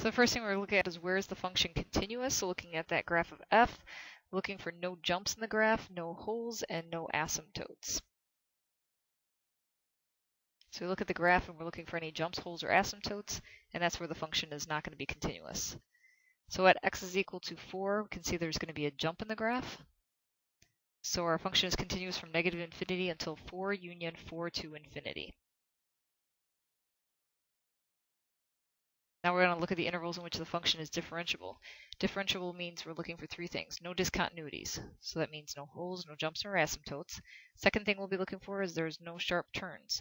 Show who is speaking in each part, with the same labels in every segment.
Speaker 1: So the first thing we're looking at is where is the function continuous? So looking at that graph of f, looking for no jumps in the graph, no holes, and no asymptotes. So we look at the graph and we're looking for any jumps, holes, or asymptotes, and that's where the function is not going to be continuous. So at x is equal to 4, we can see there's going to be a jump in the graph. So our function is continuous from negative infinity until 4 union 4 to infinity. Now we're going to look at the intervals in which the function is differentiable. Differentiable means we're looking for three things. No discontinuities. So that means no holes, no jumps, or asymptotes. Second thing we'll be looking for is there's no sharp turns.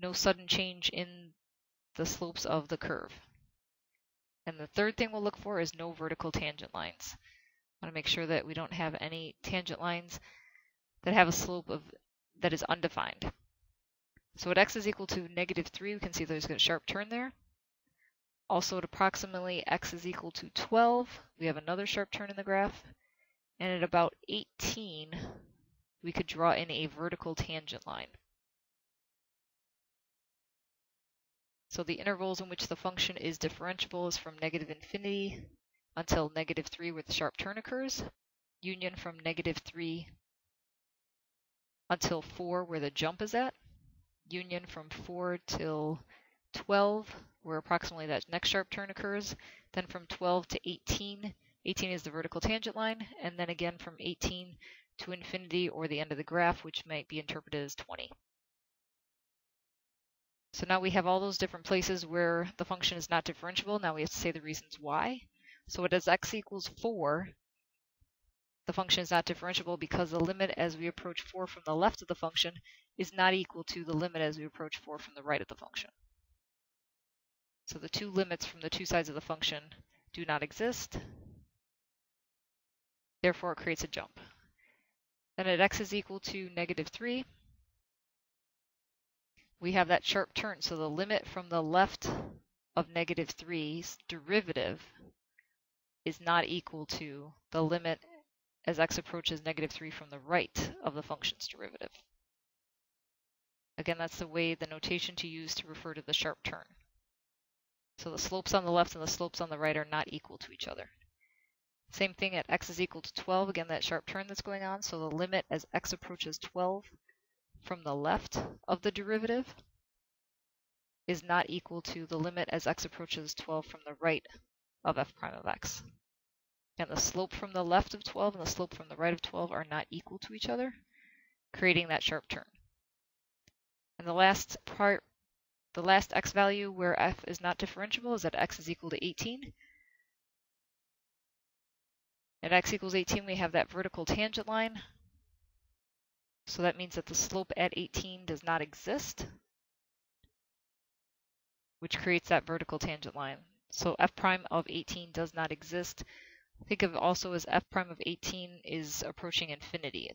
Speaker 1: No sudden change in the slopes of the curve. And the third thing we'll look for is no vertical tangent lines. I want to make sure that we don't have any tangent lines that have a slope of that is undefined. So at x is equal to negative 3, we can see there's a sharp turn there. Also at approximately x is equal to 12, we have another sharp turn in the graph. And at about 18, we could draw in a vertical tangent line. So the intervals in which the function is differentiable is from negative infinity until negative 3 where the sharp turn occurs, union from negative 3 until 4 where the jump is at, union from 4 till 12 where approximately that next sharp turn occurs, then from 12 to 18, 18 is the vertical tangent line, and then again from 18 to infinity or the end of the graph, which might be interpreted as 20. So now we have all those different places where the function is not differentiable. Now we have to say the reasons why. So as x equals 4, the function is not differentiable because the limit as we approach 4 from the left of the function is not equal to the limit as we approach 4 from the right of the function. So the two limits from the two sides of the function do not exist. Therefore, it creates a jump. Then at x is equal to negative 3, we have that sharp turn. So the limit from the left of negative 3's derivative is not equal to the limit as x approaches negative 3 from the right of the function's derivative. Again, that's the way the notation to use to refer to the sharp turn. So the slopes on the left and the slopes on the right are not equal to each other. Same thing at x is equal to 12, again that sharp turn that's going on, so the limit as x approaches 12 from the left of the derivative is not equal to the limit as x approaches 12 from the right of f prime of x. And the slope from the left of 12 and the slope from the right of 12 are not equal to each other, creating that sharp turn. And the last part, the last x value where f is not differentiable is at x is equal to 18. At x equals 18, we have that vertical tangent line so that means that the slope at 18 does not exist, which creates that vertical tangent line. So f prime of 18 does not exist. Think of also as f prime of 18 is approaching infinity.